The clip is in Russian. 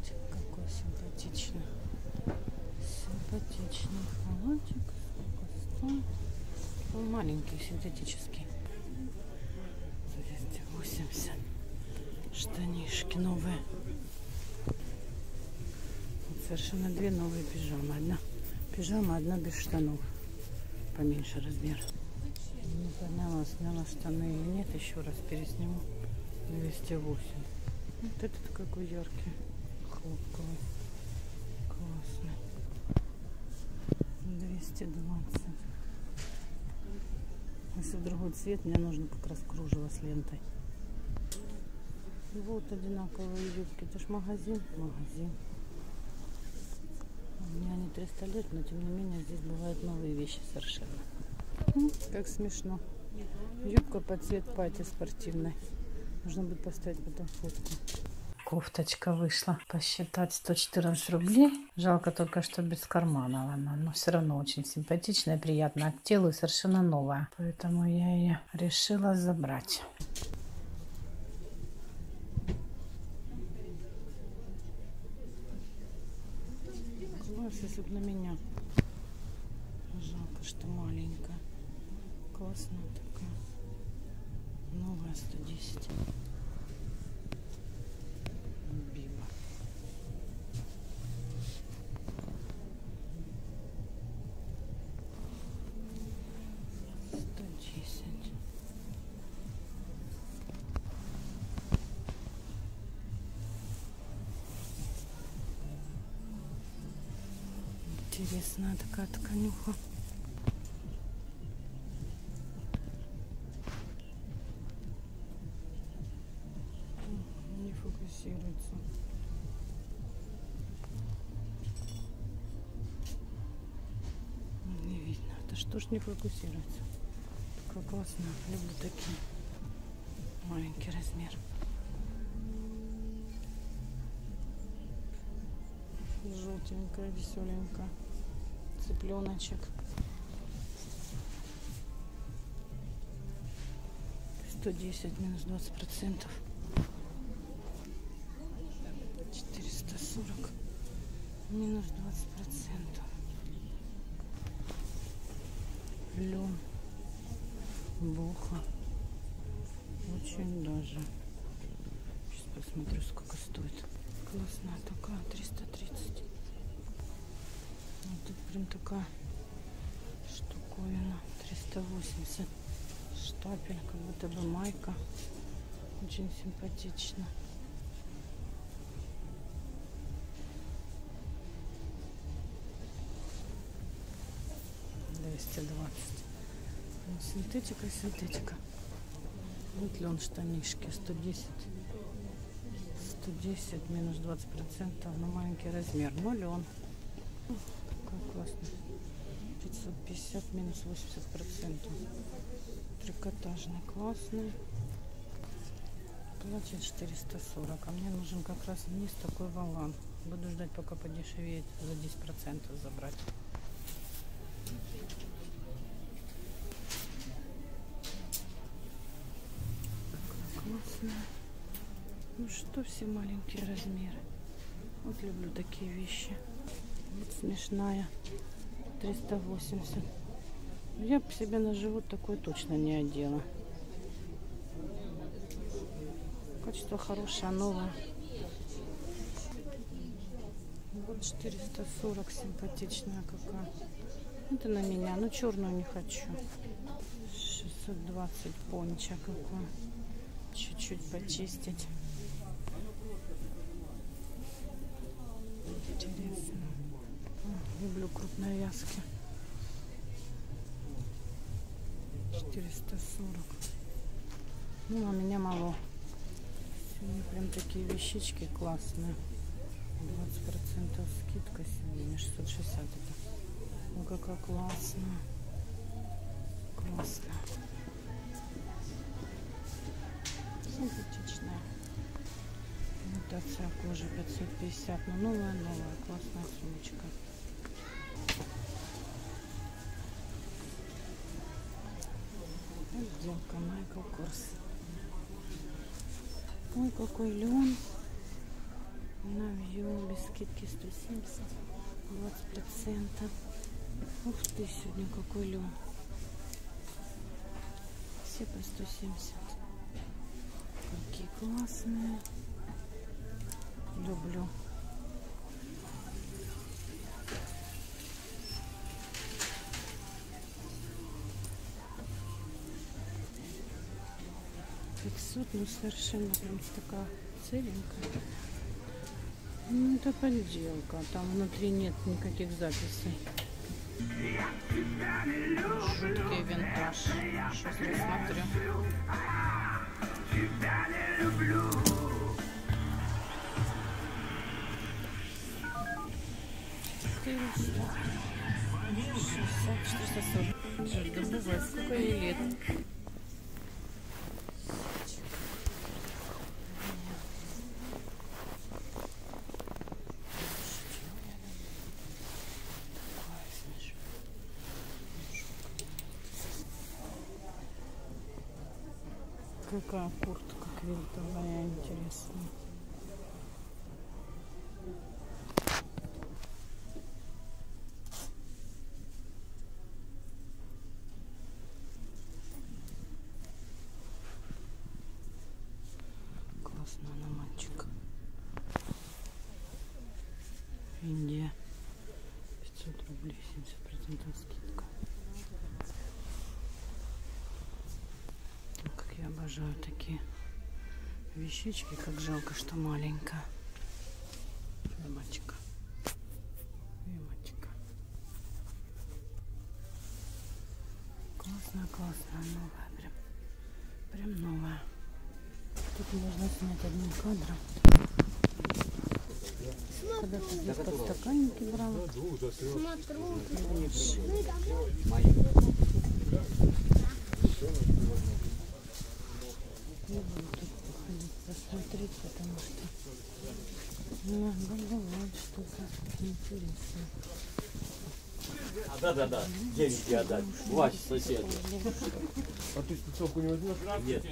Халатик какой симпатичный. Симпатичный халатик. Он маленький, синтетический. 280. Штанишки новые. Вот совершенно две новые пижамы. Одна пижама, одна без штанов. Поменьше размер. Не поняла, сняла штаны или нет. Еще раз пересниму. 208. Вот этот какой яркий. Хлопковый. Классный. 220. Если другой цвет, мне нужно как раз кружево с лентой. Вот одинаковые юбки. Это ж магазин. Магазин. У меня не 300 лет, но тем не менее здесь бывают новые вещи совершенно. Как смешно. Юбка под цвет пати спортивной. Нужно будет поставить потом фотку. Кофточка вышла. Посчитать 114 рублей. Жалко только, что без кармана она. Но все равно очень симпатичная, приятная к телу и совершенно новая. Поэтому я ее решила забрать. Класс, если бы на меня. Жалко, что маленькая. Классная такая. Новая 110. Интересная такая тканюха. Не фокусируется. Не видно. Это что ж не фокусируется? Как классно. Люблю такие. Маленький размер. Желтенькая, веселенькая. Цыпленочек. 110 минус 20 процентов. 440 минус 20 процентов. Лен. Буха. Очень даже. Сейчас посмотрю, сколько стоит. Классная такая, 330. Вот тут прям такая штуковина. 380. Штапель, как будто бы майка. Очень симпатично. Двести двадцать. Синтетика, синтетика. Вот лен штанишки 110. 110 минус 20 процентов на маленький размер. Но лен. Классный. 550 минус 80 процентов. Трикотажный, классный. Платье 440. А мне нужен как раз вниз такой валан. Буду ждать, пока подешевеет за 10 процентов забрать. Классная. Ну что все маленькие размеры. Вот люблю такие вещи. Вот смешная. 380. Я бы себе на живот такой точно не одела. Качество хорошее, новое. Вот 440 симпатичная какая. Это на меня, но черную не хочу. 620 понча какой. Чуть-чуть почистить. Вязки. 440. Ну, а меня мало. Сегодня прям такие вещички классные. 20% скидка сегодня. 660 это. Ну, какая классная. Классно. Симпатичная. Имитация кожи 550. Ну, новая, новая. Классная сумочка. Отделка Майкл Корс. Ой, какой лен. Навью без скидки 170, 20 процентов. Ух ты, сегодня какой лен. Все по 170. Какие классные. Люблю. Пятьсот, ну совершенно прям такая целенькая. Ну это подделка, там внутри нет никаких записей. Жуткий винтаж. Сейчас рассмотрю. Четыреста. Шестьдесят, четыреста сорок. Добывай, сколько ей лет? Какая куртка квильтовая интересная. Классная на. Индия. 500 рублей, 70% скидка. Как я обожаю такие вещички, как жалко, что маленькая. Мальчика. мальчика. Классная, классная, новая, прям, прям новая. Тут можно снять одним кадром. Когда ты здесь подстаканники брала. Я буду тут походить, посмотреть, потому что надо бывает что-то интересное. Да, да, да. Деньги отдать. Вась, сосед. А ты спецовку не возьмешь? Нет.